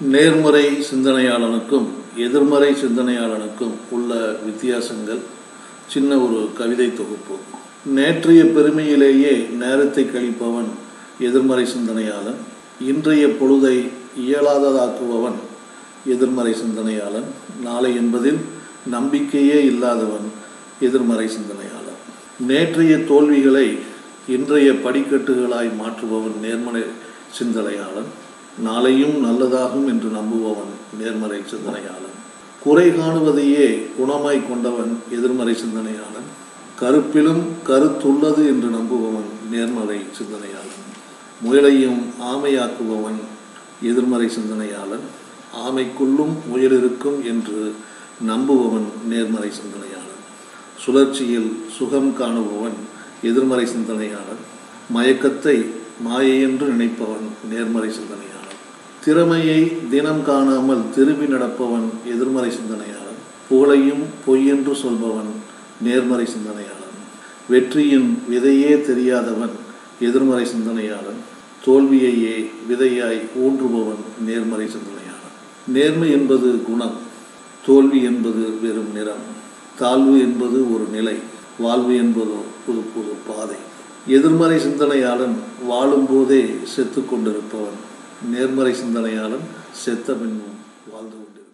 நேர்மறை சிந்தனையாளனுக்கும் எதிர்மறை சிந்தனையாளனுக்கும் உள்ள வித்தியாசங்கள் சின்ன ஒரு கவிதை தொகுப்பு. நேற்றைய பெருமையிலேயே நேரத்தை கழிப்பவன் எதிர்மறை சிந்தனையாளன் இன்றைய பொழுதை இயலாததாக்குபவன் எதிர்மறை சிந்தனையாளன் நாளை என்பதில் நம்பிக்கையே இல்லாதவன் எதிர்மறை சிந்தனையாளன். நேற்றைய தோல்விகளை இன்றைய படிக்கட்டுகளாய் மாற்றுபவன் நேர்மறை சிந்தனையாளன் நாளையும் நல்லதாகும் என்று நம்புபவன் நேர்மறை சிந்தனையாளன். குறை காணுவதையே குணமாய் கொண்டவன் எதிர்மறை சிந்தனையாளன். கருப்பிலும் கருத்துள்ளது என்று நம்புபவன் நேர்மறை சிந்தனையாளன். முயலையும் ஆமையாக்குபவன் எதிர்மறை சிந்தனையாளன். ஆமைக்குள்ளும் முயல் இருக்கும் என்று நம்புபவன் நேர்மறை சிந்தனையாளன். சுழற்சியில் சுகம் காணுபவன் எதிர்மறை சிந்தனையாளன். மயக்கத்தை மாயை என்று நினைப்பவன் நேர்மறை சிந்தனையாளன். திறமையை தினம் காணாமல் திரும்பி நடப்பவன் எதிர்மறை சிந்தனையாளன் புகழையும் பொய்யென்று சொல்பவன் நேர்மறை சிந்தனையாளன் வெற்றியின் விதையே தெரியாதவன் எதிர்மறை சிந்தனையாளன் தோல்வியையே விதையாய் ஊன்றுபவன் நேர்மறை சிந்தனையாளன். நேர்மை என்பது குணம் தோல்வி என்பது வெறும் நிறம் தாழ்வு என்பது ஒரு நிலை வாழ்வு என்பதோ புது புது பாதை. எதிர்மறை சிந்தனையாளன் வாழும்போதே செத்து கொண்டிருப்பவன் நேர்மறை சிந்தனையாலும் செத்த பின்பும் வாழ்ந்து கொண்டிருப்பவன்